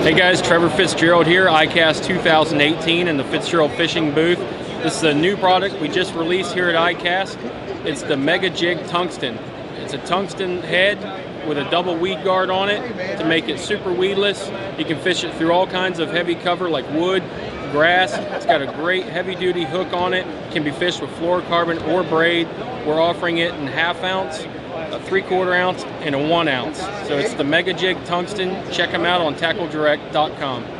Hey guys, Trevor Fitzgerald here, ICAST 2018 in the Fitzgerald Fishing booth. This is a new product we just released here at ICAST. It's the Mega Jig Tungsten. It's a tungsten head with a double weed guard on it to make it super weedless. You can fish it through all kinds of heavy cover like wood, grass. It's got a great heavy duty hook on it. Can be fished with fluorocarbon or braid. We're offering it in half ounce, a three quarter ounce, and a one ounce. So it's the Mega Jig Tungsten. Check them out on tackledirect.com.